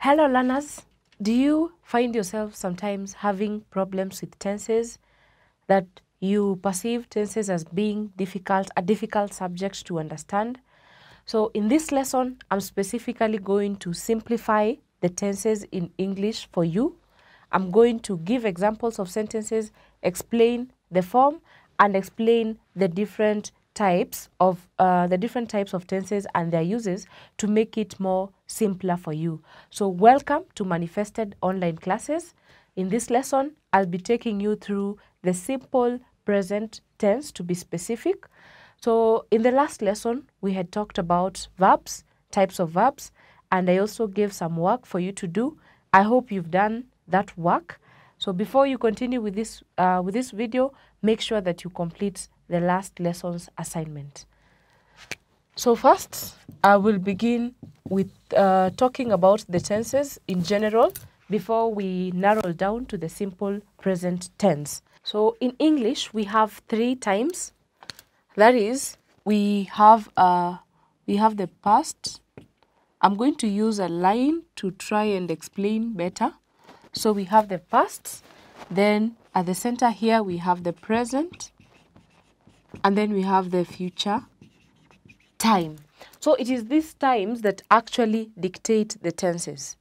Hello, learners. Do you find yourself sometimes having problems with tenses that you perceive tenses as being difficult, a difficult subject to understand? So, in this lesson, I'm specifically going to simplify the tenses in English for you. I'm going to give examples of sentences, explain the form, and explain the different types of uh, the different types of tenses and their uses to make it more simpler for you. So welcome to Manifested Online Classes. In this lesson, I'll be taking you through the simple present tense to be specific. So in the last lesson, we had talked about verbs, types of verbs, and I also gave some work for you to do. I hope you've done that work. So before you continue with this uh, with this video, make sure that you complete the last lesson's assignment. So first, I will begin with uh, talking about the tenses in general before we narrow down to the simple present tense. So in English, we have three times. That is, we have uh, we have the past. I'm going to use a line to try and explain better. So we have the past, then at the center here we have the present, and then we have the future time. So it is these times that actually dictate the tenses.